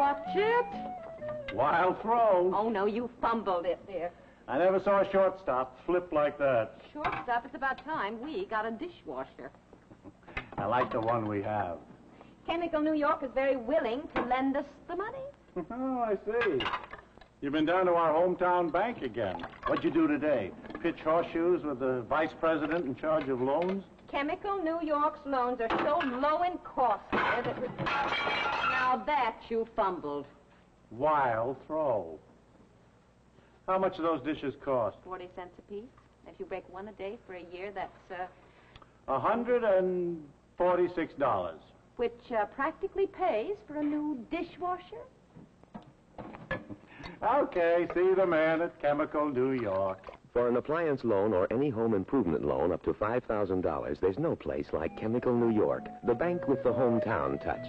Watch it. Wild throw. Oh, no, you fumbled it there. I never saw a shortstop flip like that. Shortstop, it's about time we got a dishwasher. I like the one we have. Chemical New York is very willing to lend us the money. Oh, I see. You've been down to our hometown bank again. What'd you do today? Pitch horseshoes with the vice president in charge of loans? Chemical New York's loans are so low in cost there that... we- Now that you fumbled. Wild throw. How much do those dishes cost? 40 cents apiece. If you break one a day for a year, that's, uh, A hundred and forty-six dollars. which uh, practically pays for a new dishwasher. Okay, see the man at Chemical New York. For an appliance loan or any home improvement loan up to $5,000, there's no place like Chemical New York, the bank with the hometown touch.